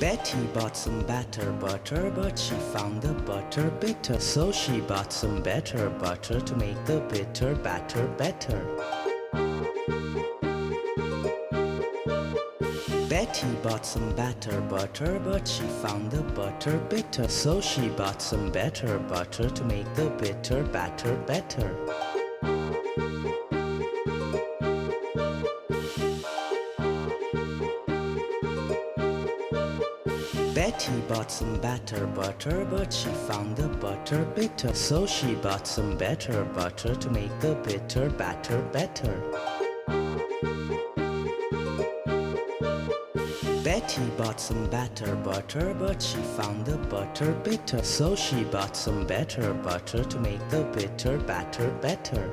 Betty bought some better butter, but she found the butter bitter. So she bought some better butter to make the bitter batter better. Betty bought some better butter, but she found the butter bitter. So she bought some better butter to make the bitter batter better. Betty bought some better butter, but she found the butter bitter. So she bought some better butter to make the bitter batter better. Betty bought some better butter, but she found the butter bitter. So she bought some better butter to make the bitter batter better.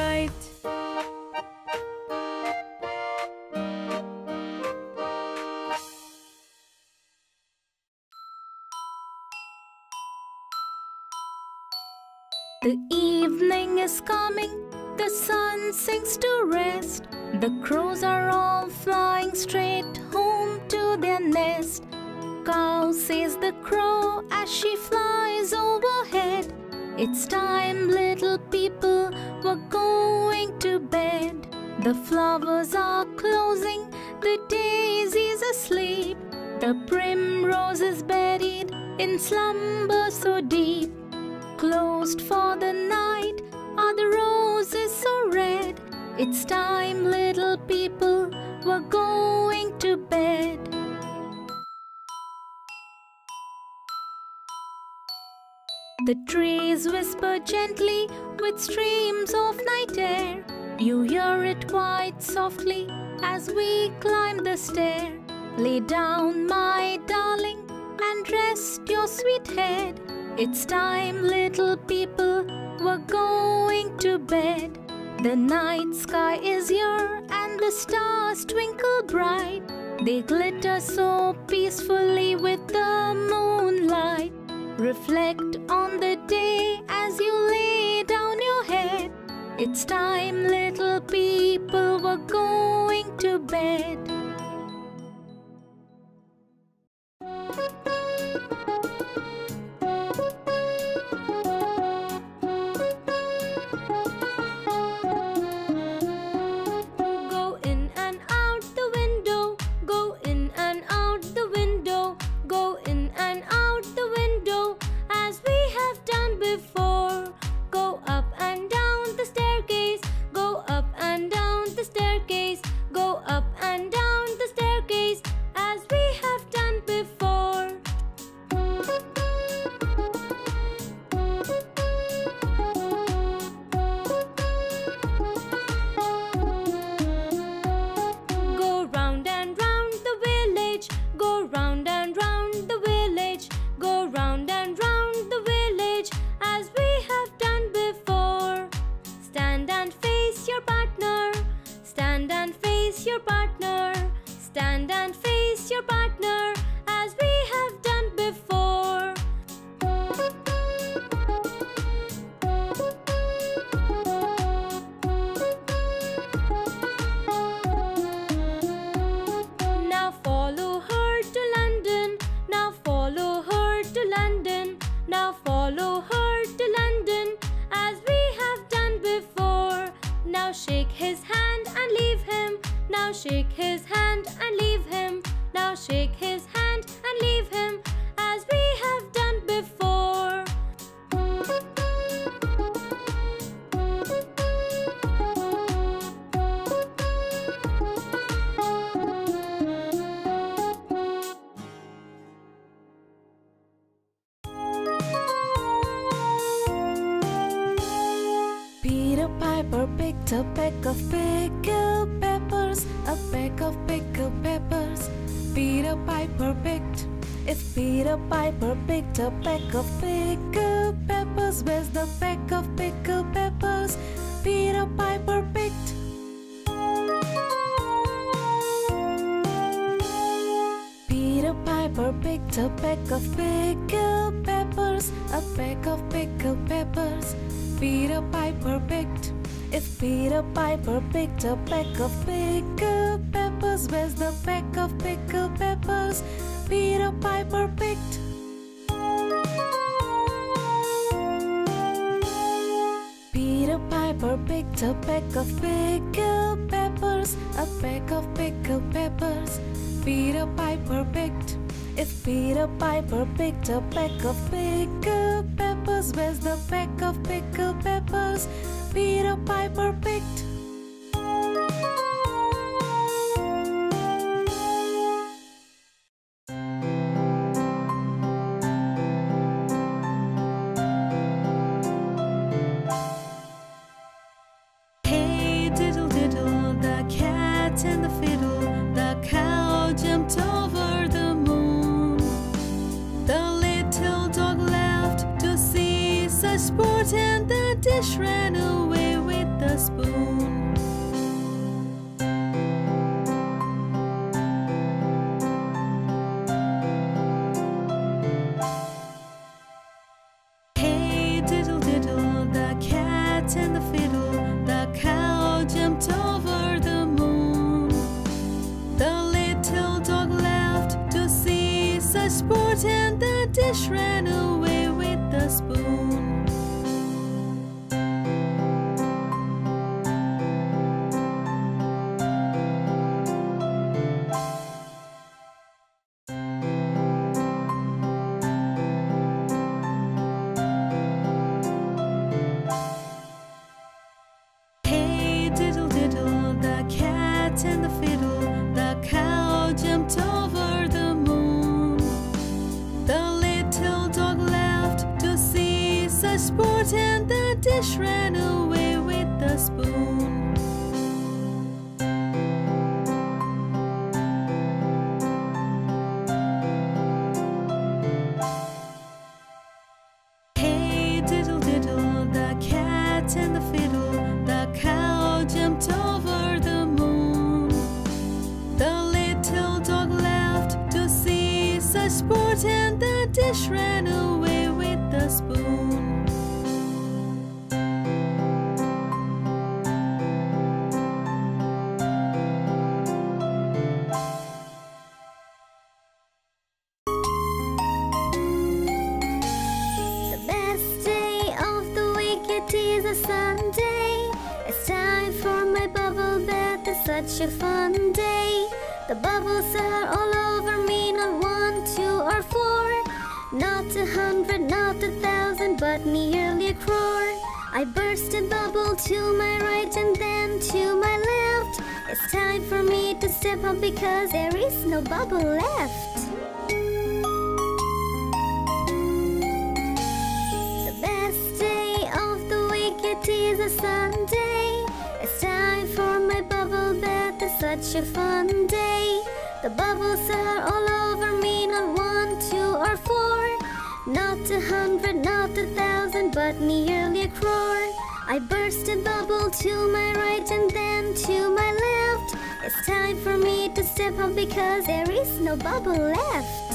The evening is coming, the sun sinks to rest. The crows are all flying straight home to their nest. Cow says the crow as she flies overhead. It's time, little people, we're going to bed. The flowers are closing, the daisies asleep. The primrose is buried in slumber so deep. Closed for the night are the roses so red. It's time, little people, we're going to bed. The trees whisper gently with streams of night air. You hear it quite softly as we climb the stair. Lay down, my darling, and rest your sweet head. It's time, little people, we're going to bed. The night sky is here and the stars twinkle bright. They glitter so peacefully with the moonlight. Reflect on the day as you lay down your head. It's time, little people, we're going to bed. Shake his hand and leave him. Now shake his hand and leave him. As we have done before. Peter Piper picked a peck of pickled peppers, a peck of pickled peppers. Peter Piper picked. If Peter Piper picked a peck of pickled peppers, where's the peck of pickled peppers? Peter Piper picked. Peter Piper picked a peck of pickled peppers, a peck of pickled peppers. Peter Piper picked. If Peter Piper picked a peck of pickled peppers, where's the peck of pickled peppers? Peter Piper picked. Peter Piper picked a peck of pickled peppers, a peck of pickled peppers. Peter Piper picked. If Peter Piper picked a peck of pickled peppers, where's the peck of pickled peppers? Peter Piper picked. Hey diddle such a fun day. The bubbles are all over me, not one, two, or four. Not a hundred, not a thousand, but nearly a crore. I burst a bubble to my right and then to my left. It's time for me to step up because there is no bubble left. Such a fun day. The bubbles are all over me, not one, two, or four. Not a hundred, not a thousand, but nearly a crore. I burst a bubble to my right and then to my left. It's time for me to step up because there is no bubble left.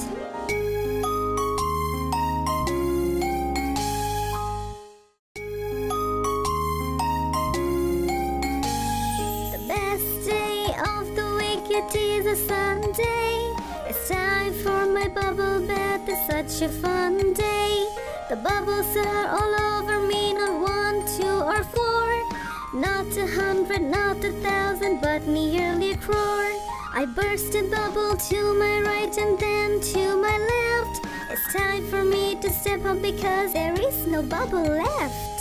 It is a Sunday. It's time for my bubble bath, it's such a fun day. The bubbles are all over me, not one, two, or four. Not a hundred, not a thousand, but nearly a crore. I burst a bubble to my right and then to my left. It's time for me to step up because there is no bubble left.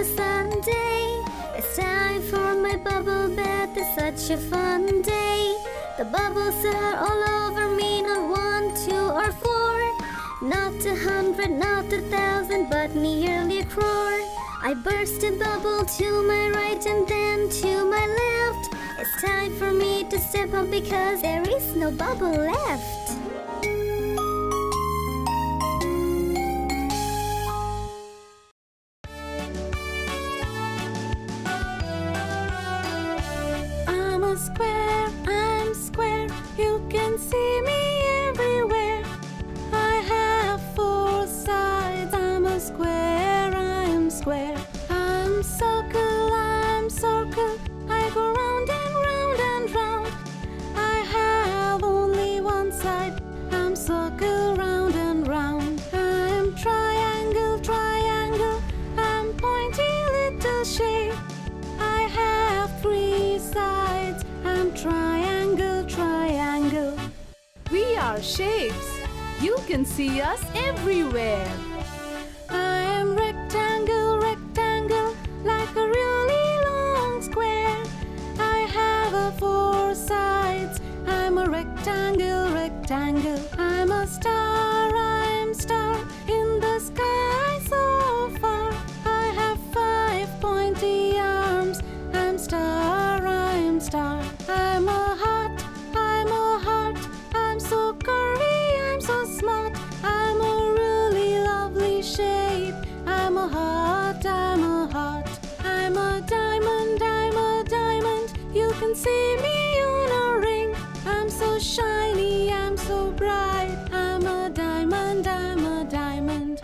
A Sunday. It's time for my bubble bath, it's such a fun day. The bubbles are all over me, not one, two, or four. Not a hundred, not a thousand, but nearly a crore. I burst a bubble to my right and then to my left. It's time for me to step up because there is no bubble left. Can see me everywhere. I have four sides. I'm a square, I'm square. I'm circle, I'm circle. I go round and round and round. I have only one side. I'm circle, round and round. I'm triangle, triangle. I'm pointy little shape. Are shapes. You can see us everywhere. I am rectangle, rectangle, like a really long square. I have a four sides. I'm a rectangle, rectangle. I'm a star, I'm star in the sky shiny, I'm so bright. I'm a diamond, I'm a diamond.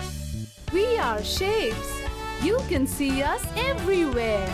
We are shapes. You can see us everywhere.